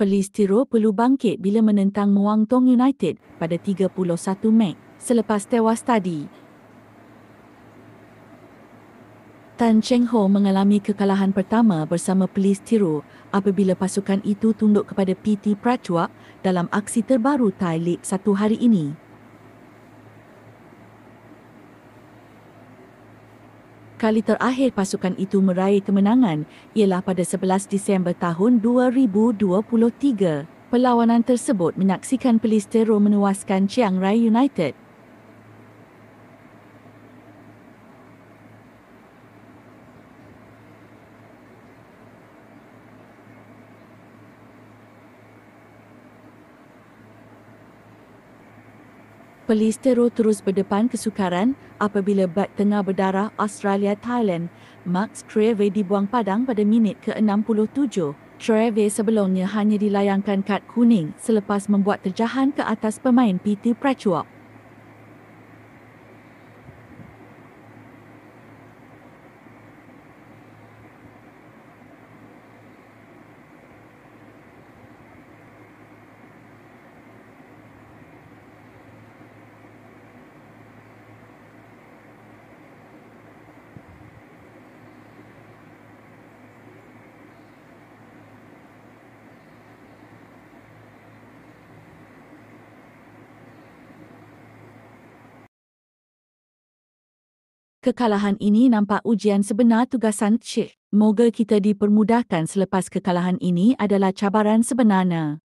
Pelistiro perlu bangkit bila menentang Muangtong United pada 31 Mei selepas tewas tadi. Tan Cheng Ho mengalami kekalahan pertama bersama Pelistiro apabila pasukan itu tunduk kepada PT Prachuap dalam aksi terbaru Thai League satu hari ini. Kali terakhir pasukan itu meraih kemenangan ialah pada 11 Disember tahun 2023. Perlawanan tersebut menyaksikan Pelistero menewaskan Chiang Rai United Pelistero terus berdepan kesukaran apabila bat tengah berdarah Australia-Thailand Max Treve dibuang padang pada minit ke-67. Treve sebelumnya hanya dilayangkan kad kuning selepas membuat terjahan ke atas pemain PT Prachuap. Kekalahan ini nampak ujian sebenar tugasan Cik. Moga kita dipermudahkan selepas kekalahan ini adalah cabaran sebenarnya.